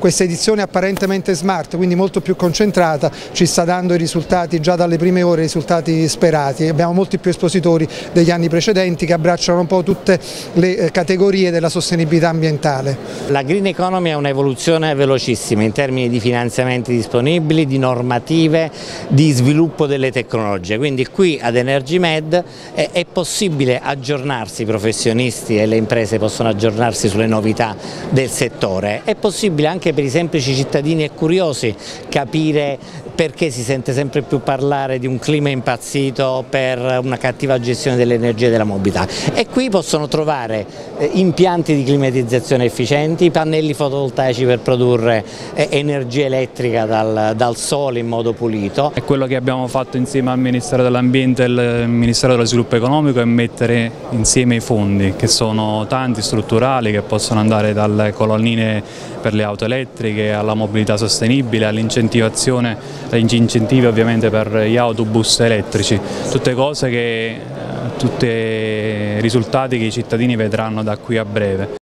Questa edizione apparentemente smart, quindi molto più concentrata, ci sta dando i risultati già dalle prime ore, i risultati sperati. Abbiamo molti più espositori degli anni precedenti che abbracciano un po' tutte le eh, categorie della sostenibilità ambientale. La green economy è un'evoluzione velocissima in termini di finanziamenti disponibili, di normative, di sviluppo delle tecnologie, quindi qui ad EnergyMed è, possibile aggiornarsi, i professionisti e le imprese possono aggiornarsi sulle novità del settore, è possibile anche anche per i semplici cittadini e curiosi capire perché si sente sempre più parlare di un clima impazzito per una cattiva gestione dell'energia e della mobilità e qui possono trovare eh, impianti di climatizzazione efficienti, pannelli fotovoltaici per produrre eh, energia elettrica dal, dal sole in modo pulito. E quello che abbiamo fatto insieme al Ministero dell'Ambiente e al Ministero dello Sviluppo Economico è mettere insieme i fondi che sono tanti strutturali che possono andare dalle colonnine per le auto elettriche alla mobilità sostenibile, all'incentivazione incentivi ovviamente per gli autobus elettrici, tutte cose che, tutti risultati che i cittadini vedranno da qui a breve.